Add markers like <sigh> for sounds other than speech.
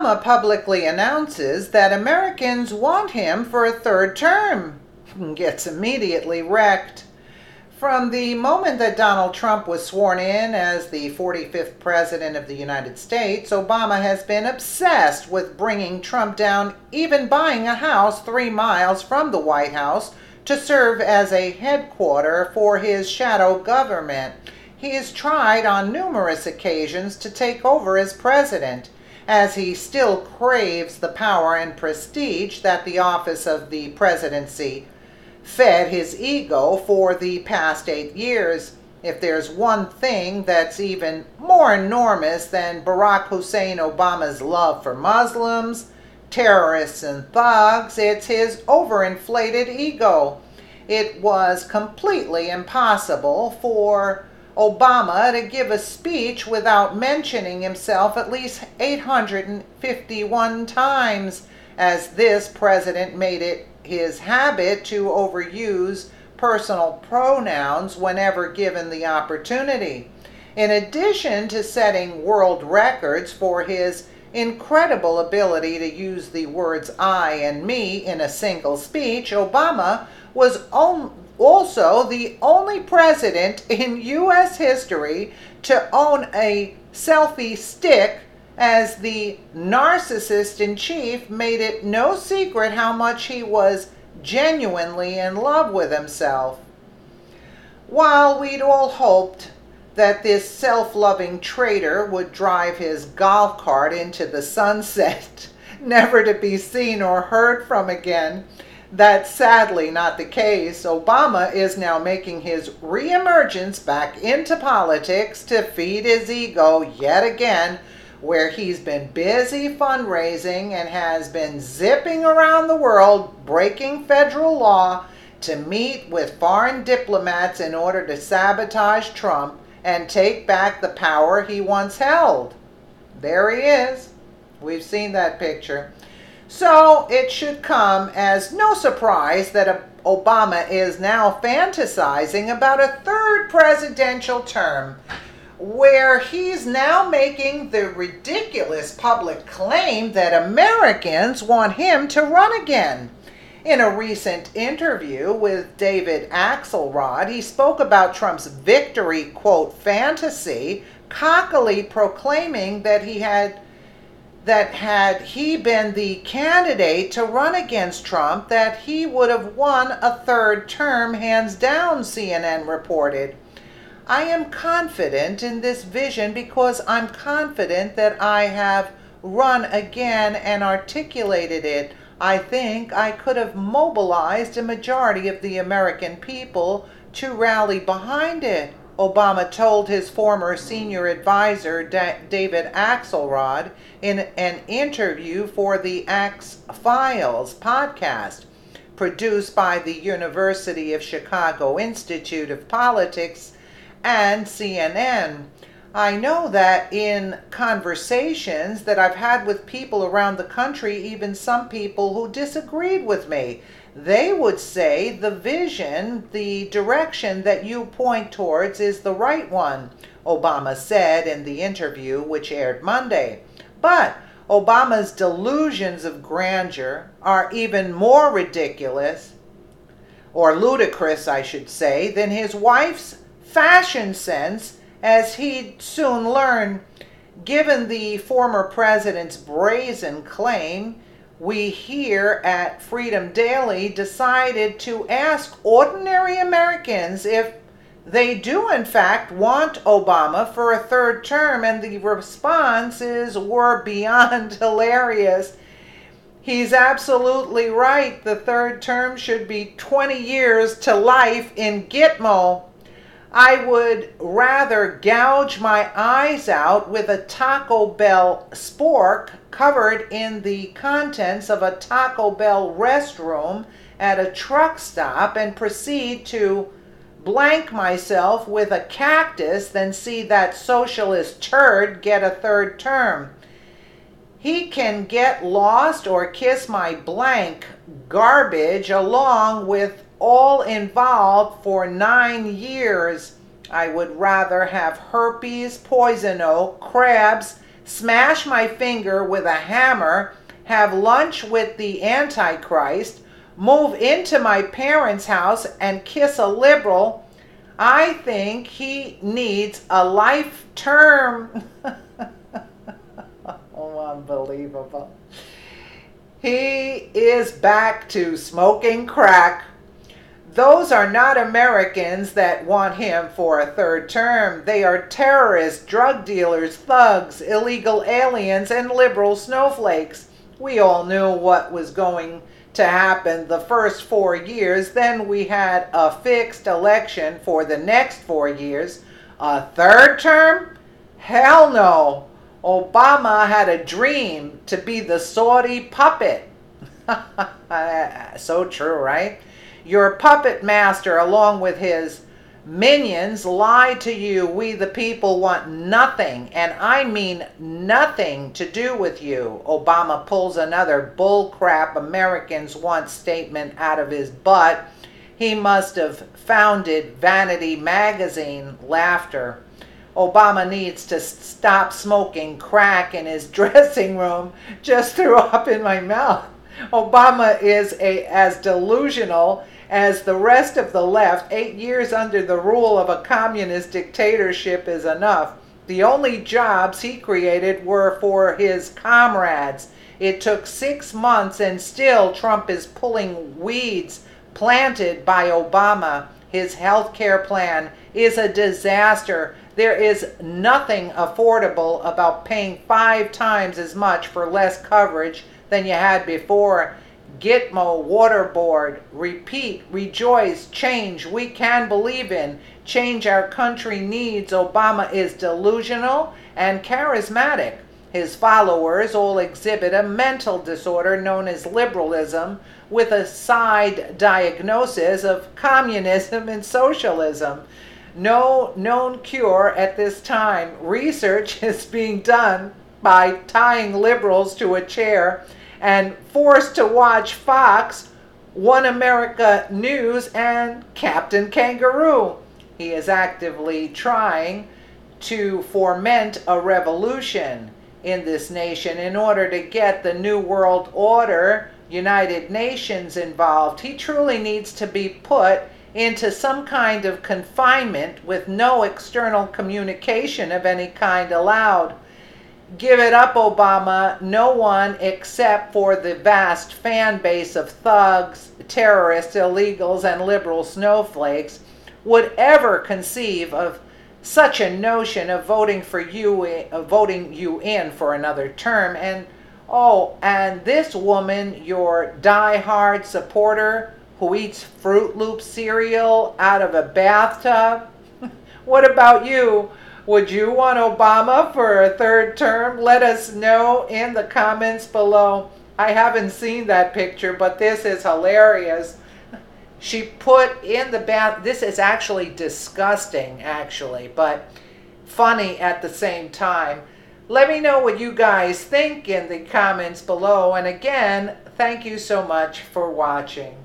Obama publicly announces that Americans want him for a third term. <laughs> Gets immediately wrecked. From the moment that Donald Trump was sworn in as the 45th President of the United States, Obama has been obsessed with bringing Trump down, even buying a house three miles from the White House to serve as a headquarter for his shadow government. He has tried on numerous occasions to take over as president, as he still craves the power and prestige that the office of the presidency fed his ego for the past eight years. If there's one thing that's even more enormous than Barack Hussein Obama's love for Muslims, terrorists, and thugs, it's his overinflated ego. It was completely impossible for Obama to give a speech without mentioning himself at least 851 times, as this president made it his habit to overuse personal pronouns whenever given the opportunity. In addition to setting world records for his incredible ability to use the words I and me in a single speech, Obama was also the only president in U.S. history to own a selfie stick as the narcissist in chief made it no secret how much he was genuinely in love with himself. While we'd all hoped that this self loving traitor would drive his golf cart into the sunset, <laughs> never to be seen or heard from again, that's sadly not the case. Obama is now making his reemergence back into politics to feed his ego yet again where he's been busy fundraising and has been zipping around the world breaking federal law to meet with foreign diplomats in order to sabotage Trump and take back the power he once held. There he is. We've seen that picture. So it should come as no surprise that Obama is now fantasizing about a third presidential term where he's now making the ridiculous public claim that Americans want him to run again. In a recent interview with David Axelrod, he spoke about Trump's victory, quote, fantasy, cockily proclaiming that he had that had he been the candidate to run against Trump, that he would have won a third term hands down, CNN reported. I am confident in this vision because I'm confident that I have run again and articulated it. I think I could have mobilized a majority of the American people to rally behind it. Obama told his former senior advisor, da- David Axelrod, in an interview for the Axe Files podcast, produced by the University of Chicago Institute of Politics and CNN. I know that in conversations that I've had with people around the country, even some people who disagreed with me, they would say the vision, the direction that you point towards is the right one, Obama said in the interview which aired Monday. But Obama's delusions of grandeur are even more ridiculous, or ludicrous, I should say, than his wife's fashion sense, as he'd soon learn, given the former president's brazen claim, we here at Freedom Daily decided to ask ordinary Americans if they do, in fact, want Obama for a third term, and the responses were beyond <laughs> hilarious. He's absolutely right. The third term should be 20 years to life in Gitmo. I would rather gouge my eyes out with a Taco Bell spork covered in the contents of a Taco Bell restroom at a truck stop and proceed to blank myself with a cactus than see that socialist turd get a third term. He can get lost or kiss my blank garbage along with all involved for nine years. I would rather have herpes, poison oak, crabs, smash my finger with a hammer, have lunch with the Antichrist, move into my parents' house and kiss a liberal, I think he needs a life term. <laughs> oh, unbelievable. He is back to smoking crack. Those are not Americans that want him for a third term. They are terrorists, drug dealers, thugs, illegal aliens, and liberal snowflakes. We all knew what was going to happen the first four years. Then we had a fixed election for the next four years. A third term? Hell no. Obama had a dream to be the Saudi puppet. <laughs> so true, right? Your puppet master, along with his minions, lie to you. We, the people, want nothing, and I mean nothing to do with you. Obama pulls another bullcrap Americans want statement out of his butt. He must have founded Vanity Magazine. Laughter. Obama needs to stop smoking crack in his <laughs> dressing room. Just threw up in my mouth. Obama is a, as delusional as the rest of the left. Eight years under the rule of a communist dictatorship is enough. The only jobs he created were for his comrades. It took six months, and still Trump is pulling weeds planted by Obama. His health care plan is a disaster. There is nothing affordable about paying five times as much for less coverage than you had before. Gitmo, Waterboard, repeat, rejoice, change we can believe in, change our country needs. Obama is delusional and charismatic. His followers all exhibit a mental disorder known as liberalism with a side diagnosis of communism and socialism. No known cure at this time. Research <laughs> is being done by tying liberals to a chair and forced to watch Fox, One America News, and Captain Kangaroo. He is actively trying to foment a revolution in this nation in order to get the New World Order, United Nations involved. He truly needs to be put into some kind of confinement with no external communication of any kind allowed. Give it up, Obama. No one except for the vast fan base of thugs, terrorists, illegals, and liberal snowflakes would ever conceive of such a notion of voting for you, of voting you in for another term. And oh, and this woman, your die-hard supporter who eats Fruit Loop cereal out of a bathtub. what about you? Would you want Obama for a third term? Let us know in the comments below. I haven't seen that picture, but this is hilarious. She put in the bath, this is actually disgusting, actually, but funny at the same time. Let me know what you guys think in the comments below. And again, thank you so much for watching.